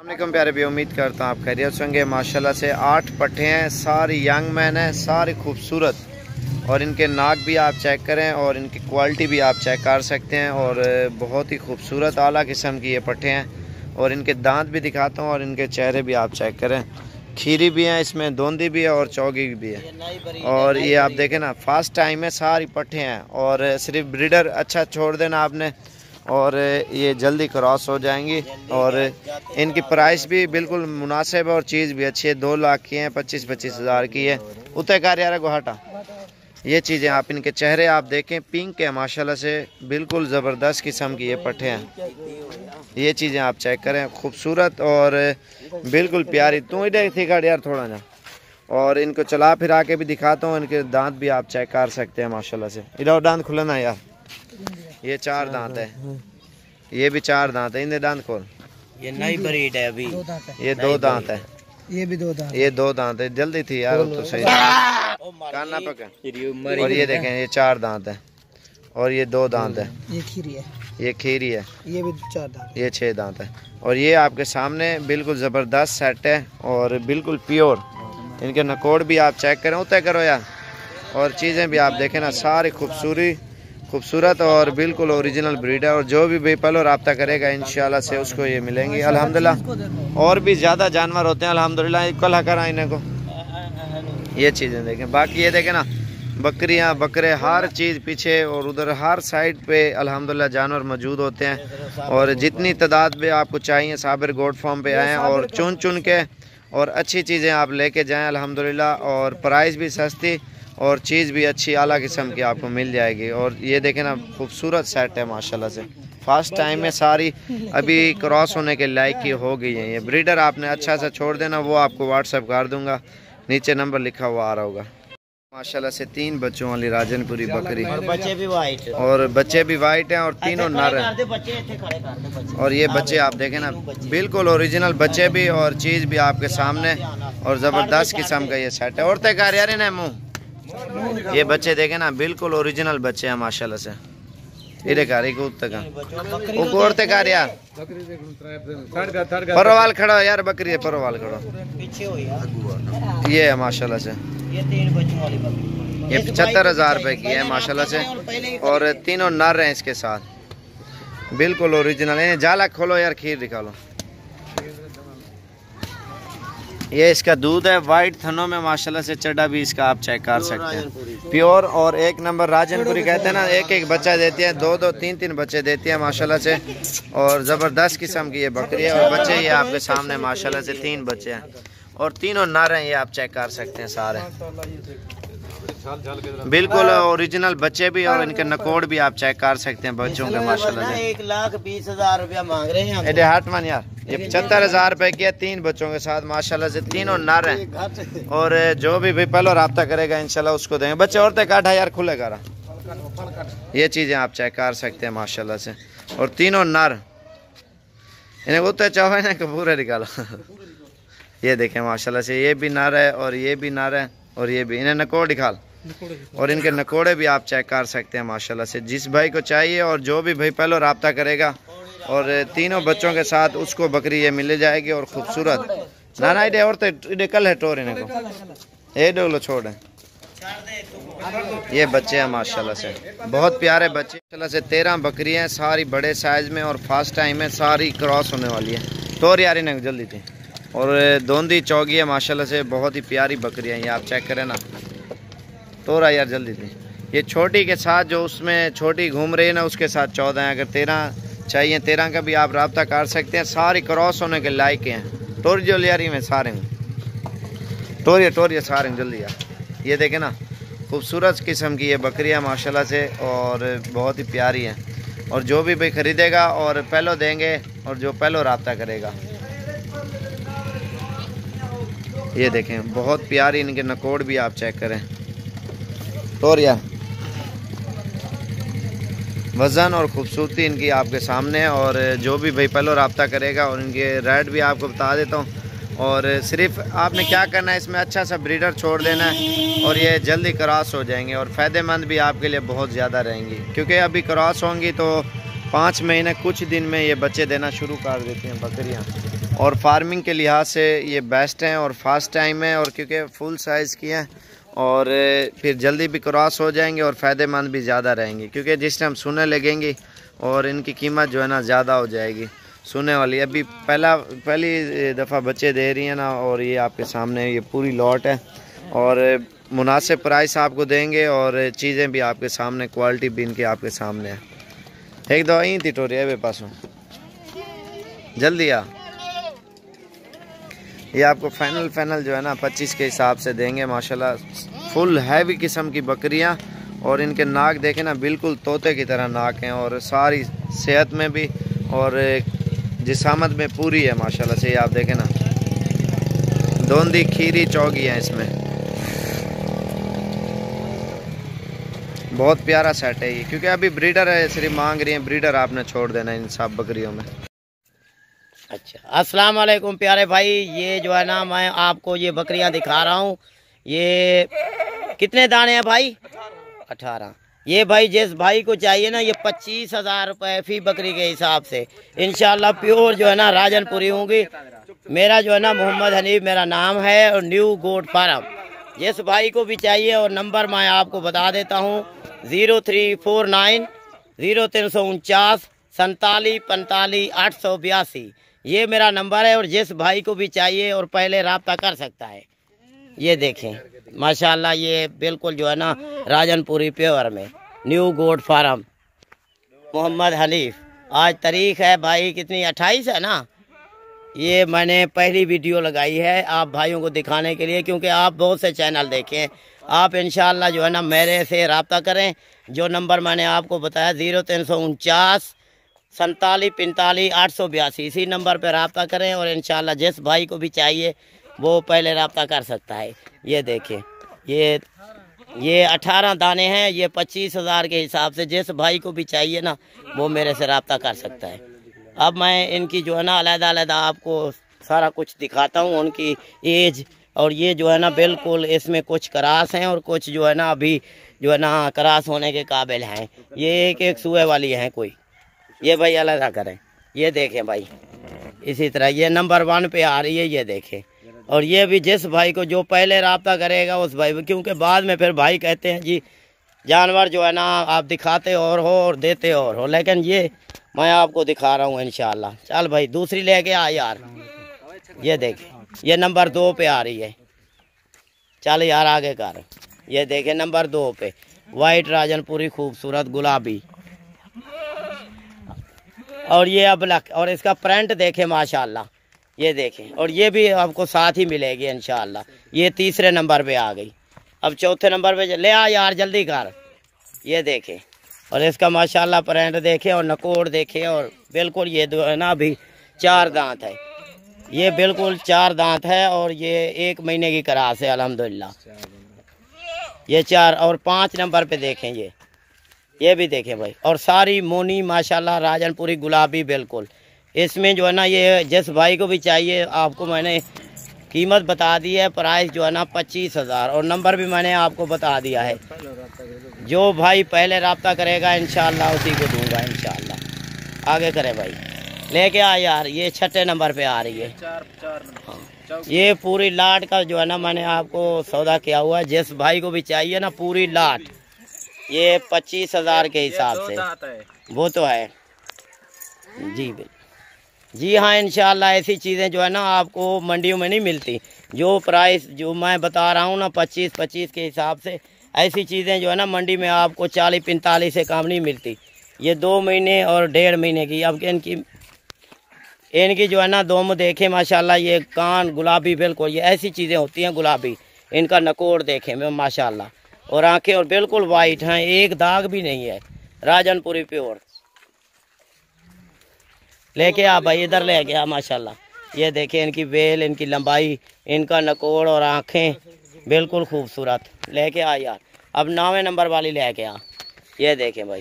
علیکم پیارے بھی امید کرتا ہوں آپ خیریت سے ہوں گے۔ ماشاءاللہ سے آٹھ پٹھے ہیں، ساری ینگ مین ہیں، ساری خوبصورت۔ اور ان کے ناک بھی آپ چیک کریں اور ان کی کوالٹی بھی آپ چیک کر سکتے ہیں اور بہت ہی خوبصورت، اعلیٰ قسم کی یہ پٹھے ہیں۔ اور ان کے دانت بھی دکھاتا ہوں اور ان کے چہرے بھی آپ چیک کریں۔ کھیری بھی ہیں، اس میں دوندی بھی ہے اور چوگی بھی ہے۔ اور یہ آپ دیکھیں نا، فاسٹ ٹائم ہے، ساری پٹھے ہیں۔ اور صرف بریڈر اچھا چھوڑ دینا آپ نے۔ اور یہ جلدی کراس ہو جائیں گی اور ان کی پرائس بھی بالکل مناسب ہے اور چیز بھی اچھی ہے، دو لاکھ کی ہیں، پچیس پچیس ہزار کی ہے۔ اتنے کار یار گوہاٹا۔ یہ چیزیں آپ ان کے چہرے آپ دیکھیں، پنک ہے، ماشاءاللہ سے بالکل زبردست قسم کی یہ پٹھے ہیں۔ یہ چیزیں آپ چیک کریں، خوبصورت اور بالکل پیاری۔ تو ہی دیکھ تھی یار تھوڑا جا۔ اور ان کو چلا پھرا کے بھی دکھاتا ہوں، ان کے دانت بھی آپ چیک کر سکتے ہیں، ماشاءاللہ سے۔ ادھر دانت کھلنا یار۔ یہ چار دانت ہے۔ یہ بھی چار دانت ہے انہیں دانت کھول یہ نئی بریڈ ہے ابھی۔ یہ دو دانت ہے یہ بھی دو دانت یہ دو دانت ہے جلدی تھی یار تو صحیح۔ کان نہ پکے۔ اور یہ دیکھیں یہ چار دانت ہے اور یہ دو دانت ہے یہ کھیری ہے۔ یہ کھیری ہے۔ یہ بھی چار دانت یہ چھ دانت ہے اور یہ آپ کے سامنے بالکل زبردست سیٹ ہے اور بالکل پیور۔ ان کے نکوڑ بھی آپ چیک کریں اتنے کرو یار۔ اور چیزیں بھی آپ دیکھیں نا ساری خوبصوری۔ خوبصورت اور بالکل اوریجنل بریڈ ہے اور جو بھی بے پلو رابطہ کرے گا، انشاءاللہ سے اس کو یہ ملیں گی الحمدللہ۔ اور بھی زیادہ جانور ہوتے ہیں، الحمدللہ کل کر آئینے کو۔ یہ چیزیں دیکھیں۔ باقی یہ دیکھیں نا، بکریاں، بکرے، ہر چیز پیچھے اور ادھر ہر سائڈ پہ الحمدللہ جانور موجود ہوتے ہیں۔ اور جتنی تعداد میں آپ کو چاہیے، صابر گوڈ فارم پہ آئیں اور چن چن کے اور اچھی چیزیں آپ لے کے جائیں الحمدللہ۔ اور پرائز بھی سستی اور چیز بھی اچھی اعلیٰ قسم کی آپ کو مل جائے گی اور یہ دیکھیں نا خوبصورت سیٹ ہے ماشاءاللہ سے۔ فاسٹ ٹائم میں ساری ابھی کراس ہونے کے لائق کی ہو گئی ہیں۔ یہ بریڈر آپ نے اچھا سا چھوڑ دینا وہ آپ کو واٹس اپ کر دوں گا۔ نیچے نمبر لکھا ہوا آ رہا ہوگا۔ ماشاءاللہ سے تین بچوں والی راجن پوری بکری۔ اور بچے بھی وائٹ ہیں اور تینوں نر ہیں۔ اور یہ بچے آپ دیکھیں نا بالکل اوریجنل بچے بھی اور چیز بھی آپ کے سامنے اور زبردست قسم کا یہ سیٹ ہے۔ اور تے کار یار نے منہ۔ یہ بچے دیکھیں نا بالکل اوریجنل بچے ہیں ماشاءاللہ سے۔ کار یار پروال کھڑا یار بکری ہے پروال کھڑا پیچھے یہ ہے ماشاءاللہ سے۔ یہ تین بچوں والی بکری۔ یہ پچہتر ہزار روپے کی ہے ماشاءاللہ سے۔ اور تینوں نر ہیں اس کے ساتھ۔ بالکل اوریجنل جالا کھولو یار کھیر دکھا لو۔ یہ اس کا دودھ ہے وائٹ تھنوں میں ماشاءاللہ سے چڈا بھی اس کا آپ چیک کر سکتے ہیں۔ پیور اور ایک نمبر راجن پوری کہتے ہیں نا ایک ایک بچہ دیتی ہے دو دو تین تین بچے دیتی ہیں ماشاءاللہ سے۔ اور زبردست قسم کی یہ بکری ہے اور بچے یہ آپ کے سامنے ماشاءاللہ سے تین بچے ہیں۔ اور تینوں ہیں یہ آپ چیک کر سکتے ہیں سارے۔ بالکل اوریجنل بچے بھی اور ان کے نکوڑ بھی آپ چیک کر سکتے ہیں بچوں کے ماشاءاللہ سے۔ ایک لاکھ بیس ہزار روپیہ مانگ رہے ہیں ایڈے ہٹ من یار۔ یہ پچہتر ہزار روپے کی ہے تین بچوں کے ساتھ ماشاءاللہ سے تینوں نر ہیں۔ اور جو بھی بھی پہلو رابطہ کرے گا انشاءاللہ اس کو دیں گے۔ بچے عورتیں کاٹا یار کھلے گا۔ یہ چیزیں آپ چیک کر سکتے ہیں ماشاءاللہ سے۔ اور تینوں نر۔ انہیں اتنے چاہو کہ پورے نکالو۔ یہ دیکھیں ماشاءاللہ سے یہ بھی نر ہے اور یہ بھی نر ہے اور یہ بھی۔ انہیں نکوڑ نکال اور ان کے نکوڑے بھی آپ چیک کر سکتے ہیں ماشاءاللہ سے۔ جس بھائی کو چاہیے اور جو بھی بھائی پہلو رابطہ کرے گا اور تینوں بچوں کے ساتھ اس کو بکری یہ مل جائے گی اور خوبصورت۔ نہ نا ایڈے اور تو کل ہے ٹور انہیں کو۔ اے ڈولو چھوڑیں یہ بچے ہیں، ماشاءاللہ سے۔ بہت پیارے بچے ماشاءاللہ سے تیرہ بکری ہیں، ساری بڑے سائز میں اور فاسٹ ٹائم میں ساری کراس ہونے والی ہے ٹور یار انہیں جلدی تھی۔ اور دوندی چوگی ہے، ماشاءاللہ سے بہت ہی پیاری بکری ہیں۔ یہ آپ چیک کریں نا۔ تو یار جلدی تھی۔ یہ چھوٹی کے ساتھ جو اس میں چھوٹی گھوم رہی ہے نا، اس کے ساتھ چودہ ہیں۔ اگر تیرہ چاہیے تیرہ کا بھی آپ رابطہ کر سکتے ہیں۔ ساری کراس ہونے کے لائق ہیں۔ ٹور جو لیا رہی میں سارے ٹوریے ٹوریے سارے جلدی یہ دیکھیں نا، خوبصورت قسم کی یہ بکریاں ماشاءاللہ سے اور بہت ہی پیاری ہیں۔ اور جو بھی بھائی خریدے گا اور پہلو دیں گے اور جو پہلو رابطہ کرے گا۔ یہ دیکھیں، بہت پیاری ان کے نکوڑ بھی آپ چیک کریں۔ ٹوریا وزن اور خوبصورتی ان کی آپ کے سامنے اور جو بھی بھائی پہلو رابطہ کرے گا اور ان کے ریٹ بھی آپ کو بتا دیتا ہوں۔ اور صرف آپ نے کیا کرنا ہے، اس میں اچھا سا بریڈر چھوڑ دینا ہے اور یہ جلدی کراس ہو جائیں گے اور فائدہ مند بھی آپ کے لیے بہت زیادہ رہیں گی۔ کیونکہ ابھی کراس ہوں گی تو پانچ مہینے، کچھ دن میں یہ بچے دینا شروع کر دیتی ہیں بکریاں۔ اور فارمنگ کے لحاظ سے یہ بیسٹ ہیں اور فاسٹ ٹائم ہے اور کیونکہ فل سائز کی ہیں اور پھر جلدی بھی کراس ہو جائیں گے اور فائدہ مند بھی زیادہ رہیں گی کیونکہ جس ٹائم سونے لگیں گی اور ان کی قیمت جو ہے نا زیادہ ہو جائے گی، سونے والی۔ ابھی پہلا، پہلی دفعہ بچے دے رہی ہیں نا اور یہ آپ کے سامنے یہ پوری لاٹ ہے اور مناسب پرائس آپ کو دیں گے اور چیزیں بھی آپ کے سامنے، کوالٹی بھی ان کی آپ کے سامنے ہے۔ ایک دو این تھی ٹوری ہے پاسوں جلدی آ۔ یہ آپ کو فائنل فائنل جو ہے نا پچیس کے حساب سے دیں گے، ماشاءاللہ فل ہیوی قسم کی بکریاں اور ان کے ناک دیکھیں نا، بالکل طوطے کی طرح ناک ہیں اور ساری صحت میں بھی اور جسامت میں پوری ہے، ماشاءاللہ سے یہ آپ دیکھیں نا۔ دوندی کھیری چوگی ہیں اس میں۔ بہت پیارا سیٹ ہے یہ، کیونکہ ابھی بریڈر ہے، صرف مانگ رہی ہیں بریڈر آپ نے چھوڑ دینا ان سب بکریوں میں۔ اچھا۔ السلام علیکم پیارے بھائی، یہ جو ہے نا میں آپ کو یہ بکریاں دکھا رہا ہوں۔ یہ کتنے دانے ہیں بھائی؟ اٹھارہ۔ یہ بھائی جس بھائی کو چاہیے نا، یہ پچیس ہزار روپے فی بکری کے حساب سے۔ انشاءاللہ پیور جو ہے نا راجن پوری ہوں گی۔ میرا جو ہے نا محمد حنیف میرا نام ہے، اور نیو گوڈ فارم۔ جس بھائی کو بھی چاہیے، اور نمبر میں آپ کو بتا دیتا ہوں۔ Zero three four nine, zero تین سو انچاس، سنتالیس، پنتالیس، آٹھ سو بیاسی۔ یہ میرا نمبر ہے اور جس بھائی کو بھی چاہیے اور پہلے رابطہ کر سکتا ہے۔ یہ دیکھیں۔ ماشاءاللہ یہ بالکل جو ہے نا راجن پوری پیور میں new good farm. Muhammad Halif, آج تاریخ ہے بھائی کتنی اٹھائیس ہے نا؟ یہ میں نے پہلی ویڈیو لگائی ہے آپ بھائیوں کو دکھانے کے لیے کیونکہ آپ بہت سے چینل دیکھیں۔ آپ انشاءاللہ جو ہے نا میرے سے رابطہ کریں۔ جو نمبر میں نے آپ کو بتایا، زیرو تین سو انچاس سنتالیس پنتالیس آٹھ سو بیاسی اسی نمبر پہ رابطہ کریں اور انشاءاللہ جس بھائی کو بھی چاہیے وہ پہلے رابطہ کر سکتا ہے۔ یہ دیکھیں، یہ یہ اٹھارہ دانے ہیں، یہ پچیس ہزار کے حساب سے جس بھائی کو بھی چاہیے نا وہ میرے سے رابطہ کر سکتا ہے۔ اب میں ان کی جو ہے نا علیحدہ علیحدہ آپ کو سارا کچھ دکھاتا ہوں، ان کی ایج اور یہ جو ہے نا بالکل اس میں کچھ کراس ہیں اور کچھ جو ہے نا ابھی جو ہے نا کراس ہونے کے قابل ہیں۔ یہ ایک ایک سوئے والی ہیں کوئی۔ یہ بھائی علیحدہ کریں۔ یہ دیکھیں بھائی۔ اسی طرح یہ نمبر ون پہ آ رہی ہے، یہ دیکھیں۔ اور یہ بھی جس بھائی کو جو پہلے رابطہ کرے گا، اس بھائی کیونکہ بعد میں پھر بھائی کہتے ہیں جی جانور جو ہے نا، آپ دکھاتے اور ہو اور دیتے اور ہو۔ لیکن یہ میں آپ کو دکھا رہا ہوں انشاءاللہ۔ چل بھائی، دوسری لے کے آ یار۔ یہ دیکھیں۔ یہ نمبر دو پہ آ رہی ہے۔ چل یار، آگے کر۔ یہ دیکھیں نمبر دو پہ۔ وائٹ راجن پوری خوبصورت گلابی۔ اور یہ اب لک اور اس کا پرنٹ دیکھیں، ماشاءاللہ۔ یہ دیکھیں۔ اور یہ بھی آپ کو ساتھ ہی ملے گی، انشاءاللہ۔ یہ تیسرے نمبر پہ آ گئی۔ اب چوتھے نمبر پہ لے آ یار، جلدی کر۔ یہ دیکھیں۔ اور اس کا ماشاءاللہ پرنٹ دیکھیں اور نکوڑ دیکھیں اور بالکل یہ دو ہے نا، ابھی چار دانت ہے۔ یہ بالکل چار دانت ہے اور یہ ایک مہینے کی کراس ہے، الحمدللہ۔ یہ چار اور پانچ نمبر پہ دیکھیں یہ۔ یہ بھی دیکھیں بھائی۔ اور ساری مونی، ماشاءاللہ، راجن پوری، گلابی، بالکل۔ اس میں جو ہے نا یہ جس بھائی کو بھی چاہیے، آپ کو میں نے قیمت بتا دی ہے، پرائز جو ہے نا پچیس ہزار۔ اور نمبر بھی میں نے آپ کو بتا دیا ہے۔ جو بھائی پہلے رابطہ کرے گا، انشاءاللہ اسی کو دوں گا، انشاءاللہ۔ آگے کرے بھائی۔ لے کے آ یار، یہ چھٹے نمبر پہ آ رہی ہے۔ یہ پوری لاٹ کا جو ہے نا میں نے آپ کو سودا کیا ہوا ہے۔ جس بھائی کو بھی چاہیے نا، پوری لاٹ۔ یہ پچیس ہزار کے حساب سے۔ وہ تو ہے۔ جی بالکل جی ہاں انشاءاللہ ایسی چیزیں جو ہے نا آپ کو منڈیوں میں نہیں ملتی۔ جو پرائس جو میں بتا رہا ہوں نا پچیس پچیس کے حساب سے ایسی چیزیں جو ہے نا منڈی میں آپ کو چالیس پینتالیس سے کام نہیں ملتی۔ یہ دو مہینے اور ڈیڑھ مہینے کی اب ان کی ان کی جو ہے نا دوم دیکھیں ماشاءاللہ یہ کان گلابی بالکل یہ ایسی چیزیں ہوتی ہیں گلابی۔ ان کا نکوڑ دیکھیں ماشاءاللہ۔ اور آنکھیں اور بالکل وائٹ ہیں، ایک داغ بھی نہیں ہے۔ راجن پوری پیور۔ لے کے آ بھائی، ادھر لے گیا ماشاءاللہ۔ یہ دیکھیں، ان کی ویل، ان کی لمبائی، ان کا نکوڑ اور آنکھیں بالکل خوبصورت۔ لے کے آ یار۔ اب نویں نمبر والی لے کے آ۔ یہ دیکھیں بھائی۔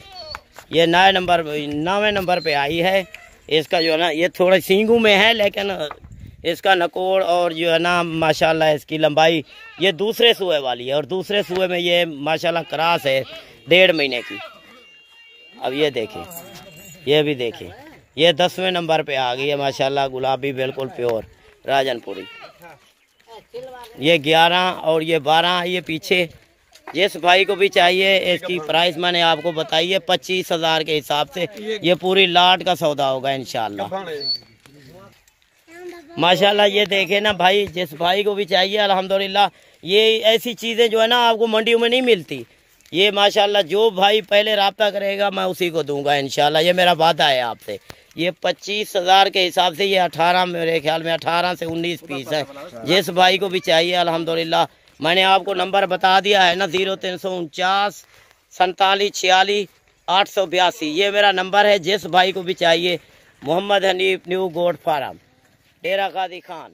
یہ نئے نمبر، نویں نمبر پہ آئی ہے۔ اس کا جو ہے نا، یہ تھوڑا سینگو میں ہے، لیکن اس کا نکوڑ اور جو ہے نا، ماشاءاللہ اس کی لمبائی یہ دوسرے سوئے والی ہے اور دوسرے سوئے میں یہ ماشاءاللہ کراس ہے ڈیڑھ مہینے کی۔ اب یہ دیکھیں، یہ بھی دیکھیں۔ یہ دسویں نمبر پہ آ گئی ہے، ماشاءاللہ گلابی بالکل پیور راجن پوری یہ گیارہ اور یہ بارہ، یہ پیچھے۔ جس بھائی کو بھی چاہیے، اس کی پرائس میں نے آپ کو بتائی ہے، پچیس ہزار کے حساب سے۔ یہ پوری لاٹ کا سودا ہوگا انشاءاللہ۔ ماشاءاللہ یہ دیکھیں نا بھائی، جس بھائی کو بھی چاہیے، الحمدللہ، یہ ایسی چیزیں جو ہے نا آپ کو منڈیوں میں نہیں ملتی۔ یہ ماشاءاللہ جو بھائی پہلے رابطہ کرے گا، میں اسی کو دوں گا انشاءاللہ۔ یہ میرا وعدہ ہے آپ سے۔ یہ پچیس ہزار کے حساب سے، یہ اٹھارہ میرے خیال میں اٹھارہ سے انیس پیس ہے۔ جس بھائی کو بھی چاہیے، الحمدللہ۔ میں نے آپ کو نمبر بتا دیا ہے نا، زیرو تین سو انچاس، سنتالیس چھیالیس آٹھ سو بیاسی۔ یہ میرا نمبر ہے، جس بھائی کو بھی چاہیے، Muhammad Hanif new good farm. Dera قادی Khan.